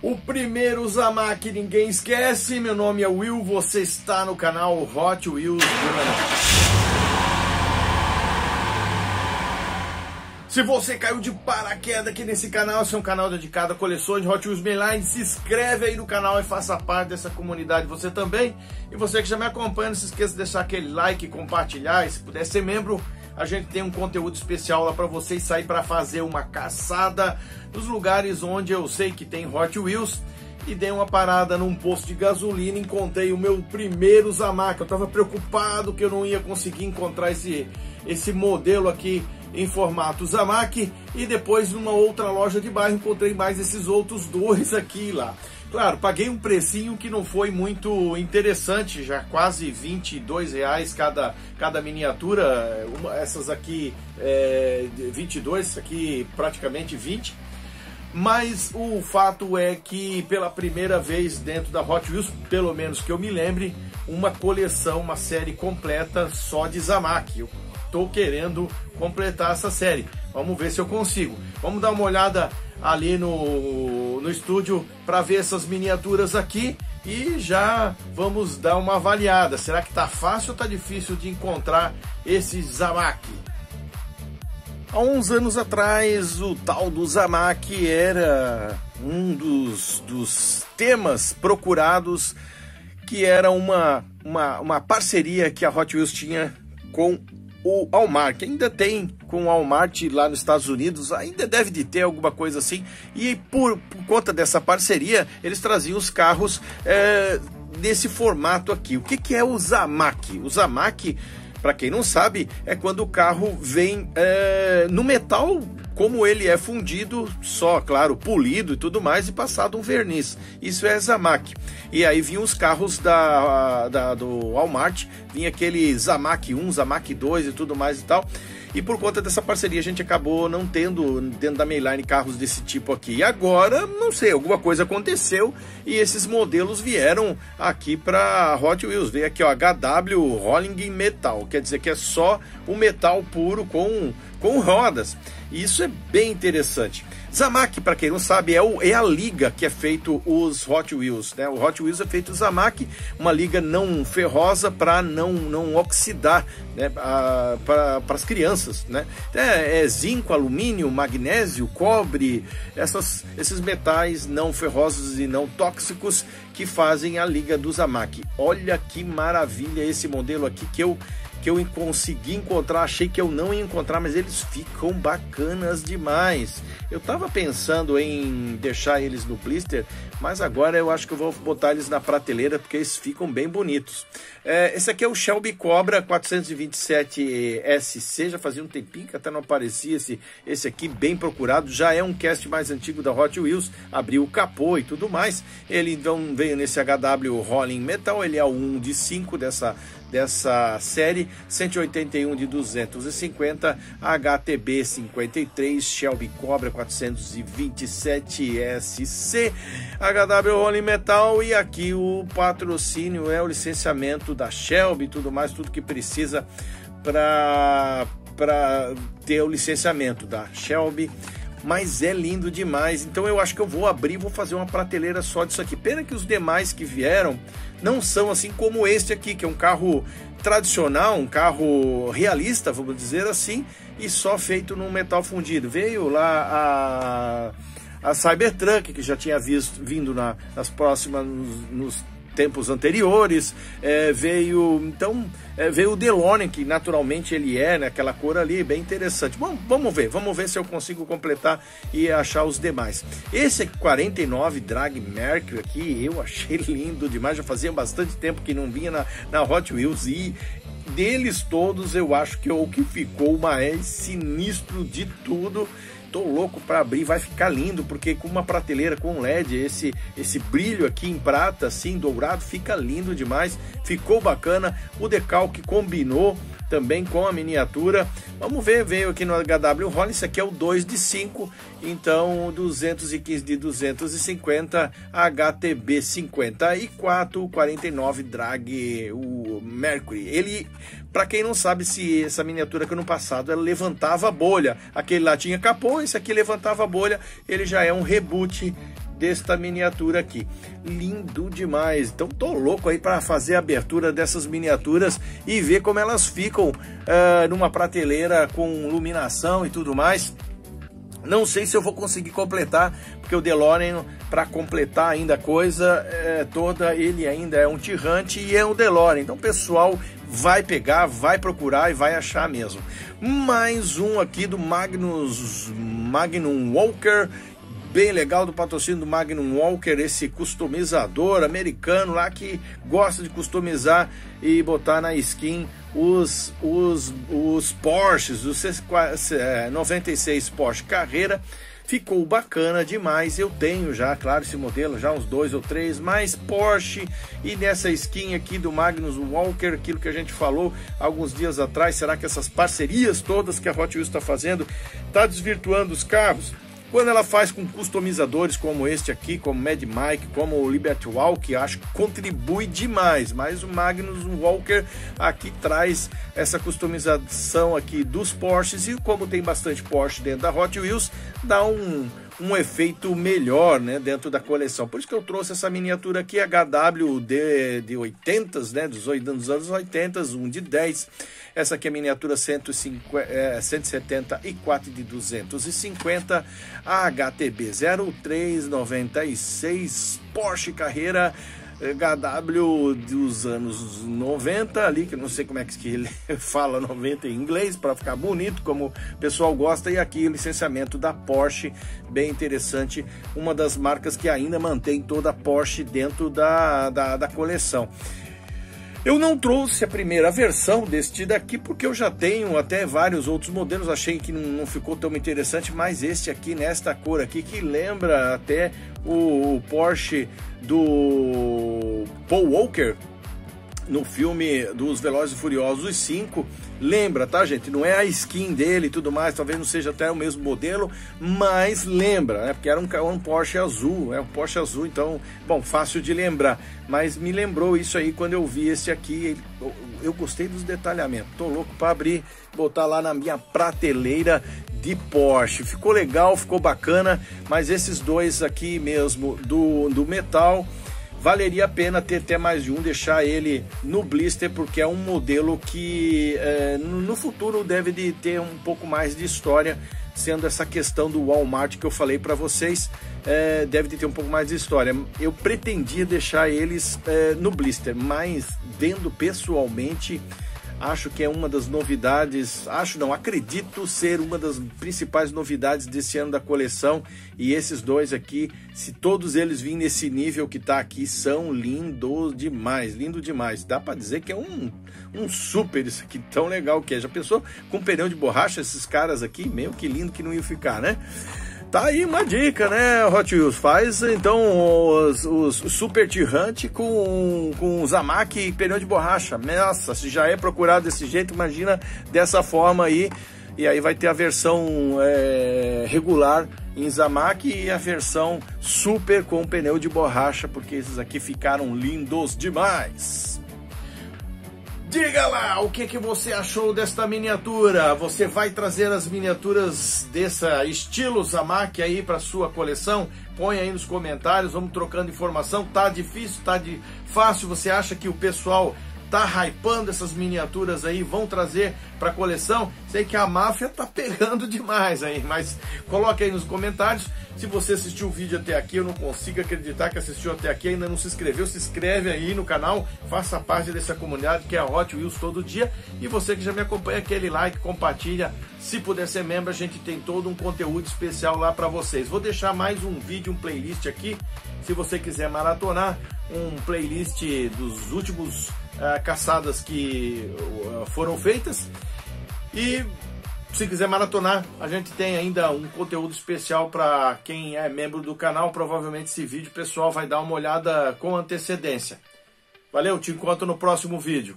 O primeiro Zamak ninguém esquece. Meu nome é Will, você está no canal Hot Wheels Se você caiu de paraquedas aqui nesse canal, esse é um canal dedicado a coleções de Hot Wheels Mainline, se inscreve aí no canal e faça parte dessa comunidade você também. E você que já me acompanha, não se esqueça de deixar aquele like, compartilhar e se puder ser membro, a gente tem um conteúdo especial lá para vocês sair para fazer uma caçada nos lugares onde eu sei que tem Hot Wheels e dei uma parada num posto de gasolina, encontrei o meu primeiro Zamak. Eu estava preocupado que eu não ia conseguir encontrar esse, esse modelo aqui em formato Zamak e depois numa outra loja de bairro encontrei mais esses outros dois aqui lá. Claro, paguei um precinho que não foi muito interessante, já quase 22 reais cada, cada miniatura, uma, essas aqui é, 22, aqui praticamente 20. Mas o fato é que pela primeira vez dentro da Hot Wheels, pelo menos que eu me lembre, uma coleção, uma série completa só de Zamak. Estou querendo completar essa série. Vamos ver se eu consigo. Vamos dar uma olhada ali no, no estúdio para ver essas miniaturas aqui e já vamos dar uma avaliada. Será que tá fácil ou tá difícil de encontrar esse Zamak? Há uns anos atrás, o tal do Zamak era um dos, dos temas procurados, que era uma, uma, uma parceria que a Hot Wheels tinha com o Walmart, ainda tem com o Walmart lá nos Estados Unidos, ainda deve de ter alguma coisa assim, e por, por conta dessa parceria, eles traziam os carros é, desse formato aqui. O que, que é o Zamak? O Zamak para quem não sabe, é quando o carro vem é, no metal como ele é fundido, só, claro, polido e tudo mais, e passado um verniz. Isso é Zamak. E aí vinham os carros da, da, do Walmart, vinha aquele Zamak 1, Zamak 2 e tudo mais e tal. E por conta dessa parceria a gente acabou não tendo dentro da Mainline carros desse tipo aqui. E agora, não sei, alguma coisa aconteceu e esses modelos vieram aqui para Hot Wheels. Veio aqui ó, HW Rolling Metal, quer dizer que é só o metal puro com, com rodas. Isso é bem interessante. Zamak, para quem não sabe, é, o, é, a liga que é feito os Hot Wheels. Né? O Hot Wheels é feito Zamak, uma liga não ferrosa para não, não oxidar né? para as crianças. Né? É, é, zinco, alumínio, magnésio, cobre, essas, esses metais não ferrosos e não tóxicos que fazem a liga do Zamak. Olha que maravilha esse modelo aqui que eu que eu consegui encontrar, achei que eu não ia encontrar, mas eles ficam bacanas demais. Eu tava pensando em deixar eles no blister, mas agora eu acho que eu vou botar eles na prateleira porque eles ficam bem bonitos. É, esse aqui é o Shelby Cobra 427 SC, já fazia um tempinho que até não aparecia esse, esse aqui, bem procurado, já é um cast mais antigo da Hot Wheels, abriu o capô e tudo mais. Ele então veio nesse HW Rolling Metal, ele é o 1 de 5 dessa dessa série, 181 de 250, HTB 53, Shelby Cobra 427 SC, HW Rolling Metal e aqui o patrocínio é o licenciamento da Shelby tudo mais, tudo que precisa para para ter o licenciamento da Shelby mas é lindo demais. Então eu acho que eu vou abrir, vou fazer uma prateleira só disso aqui. Pena que os demais que vieram não são assim como este aqui, que é um carro tradicional, um carro realista, vamos dizer assim, e só feito num metal fundido. Veio lá a, a Cybertruck, que já tinha visto, vindo na, nas próximas, nos, nos tempos anteriores, é, veio então é, veio o DeLorean, que naturalmente ele é, né, aquela cor ali, bem interessante. Bom, vamos ver, vamos ver se eu consigo completar e achar os demais. Esse 49 Drag Mercury aqui, eu achei lindo demais, já fazia bastante tempo que não vinha na, na Hot Wheels e deles todos eu acho que é o que ficou mais sinistro de tudo tô louco para abrir, vai ficar lindo, porque com uma prateleira com LED, esse esse brilho aqui em prata, assim, dourado, fica lindo demais, ficou bacana, o decalque combinou também com a miniatura. Vamos ver, veio aqui no HW Holland, isso aqui é o 2 de 5, então 215 de 250, HTB 54, 49 drag, o Mercury. Ele, para quem não sabe se essa miniatura que no passado ela levantava a bolha, aquele lá tinha capô, esse aqui levantava a bolha, ele já é um reboot desta miniatura aqui. Lindo demais. Então tô louco aí para fazer a abertura dessas miniaturas e ver como elas ficam uh, numa prateleira com iluminação e tudo mais. Não sei se eu vou conseguir completar, porque o DeLorean, para completar ainda a coisa é, toda, ele ainda é um tirante e é um DeLorean. Então, pessoal, vai pegar, vai procurar e vai achar mesmo. Mais um aqui do Magnus Magnum Walker bem legal do patrocínio do Magnum Walker, esse customizador americano lá que gosta de customizar e botar na skin os, os, os Porsches, os 96 Porsche Carreira. Ficou bacana demais. Eu tenho já, claro, esse modelo, já uns dois ou três, mais Porsche e nessa skin aqui do Magnus Walker, aquilo que a gente falou alguns dias atrás. Será que essas parcerias todas que a Hot Wheels está fazendo está desvirtuando os carros? Quando ela faz com customizadores como este aqui, como Mad Mike, como o Liberty Walk, acho que contribui demais. Mas o Magnus Walker aqui traz essa customização aqui dos Porsches e como tem bastante Porsche dentro da Hot Wheels, dá um um efeito melhor né, dentro da coleção. Por isso que eu trouxe essa miniatura aqui, HW de, de 80, né, dos, dos anos 80, um de 10. Essa aqui é a miniatura 150, é, 174 de 250, HTB 0396, Porsche Carreira HW dos anos 90 ali, que não sei como é que ele fala 90 em inglês, para ficar bonito, como o pessoal gosta, e aqui o licenciamento da Porsche, bem interessante, uma das marcas que ainda mantém toda a Porsche dentro da, da, da coleção. Eu não trouxe a primeira versão deste daqui porque eu já tenho até vários outros modelos, achei que não ficou tão interessante, mas este aqui nesta cor aqui que lembra até o Porsche do Paul Walker no filme dos Velozes e Furiosos 5. Lembra, tá, gente? Não é a skin dele e tudo mais, talvez não seja até o mesmo modelo, mas lembra, né? Porque era um, um Porsche azul, é um Porsche azul, então, bom, fácil de lembrar. Mas me lembrou isso aí quando eu vi esse aqui. Eu, eu gostei dos detalhamentos. Tô louco para abrir, botar lá na minha prateleira de Porsche. Ficou legal, ficou bacana, mas esses dois aqui mesmo do, do metal valeria a pena ter até mais de um, deixar ele no blister, porque é um modelo que é, no futuro deve de ter um pouco mais de história, sendo essa questão do Walmart que eu falei para vocês, é, deve de ter um pouco mais de história. Eu pretendia deixar eles é, no blister, mas vendo pessoalmente Acho que é uma das novidades, acho não, acredito ser uma das principais novidades desse ano da coleção. E esses dois aqui, se todos eles virem nesse nível que tá aqui, são lindos demais, lindo demais. Dá para dizer que é um, um super isso aqui, tão legal que é. Já pensou com pneu de borracha esses caras aqui? Meu, que lindo que não ia ficar, né? Tá aí uma dica, né, Hot Wheels? Faz então os, os Super Tirante com, com Zamak e pneu de borracha. Nossa, se já é procurado desse jeito, imagina dessa forma aí. E aí vai ter a versão é, regular em Zamak e a versão super com pneu de borracha, porque esses aqui ficaram lindos demais. Diga lá o que, que você achou desta miniatura. Você vai trazer as miniaturas dessa estilo Zamak aí para sua coleção? Põe aí nos comentários, vamos trocando informação. Tá difícil, tá de fácil? Você acha que o pessoal tá hypando essas miniaturas aí, vão trazer para coleção. Sei que a máfia tá pegando demais aí, mas coloque aí nos comentários. Se você assistiu o vídeo até aqui, eu não consigo acreditar que assistiu até aqui, ainda não se inscreveu, se inscreve aí no canal, faça parte dessa comunidade que é a Hot Wheels todo dia. E você que já me acompanha, aquele like, compartilha. Se puder ser membro, a gente tem todo um conteúdo especial lá para vocês. Vou deixar mais um vídeo, um playlist aqui, se você quiser maratonar, um playlist dos últimos uh, caçadas que uh, foram feitas. E se quiser maratonar, a gente tem ainda um conteúdo especial para quem é membro do canal. Provavelmente esse vídeo pessoal vai dar uma olhada com antecedência. Valeu, te encontro no próximo vídeo.